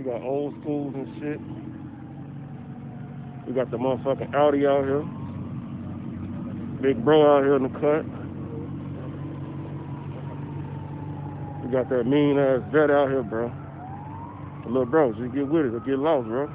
We got old schools and shit. We got the motherfucking Audi out here. Big bro out here in the cut. We got that mean ass Vette out here, bro. Little bro, just get with it or get lost, bro.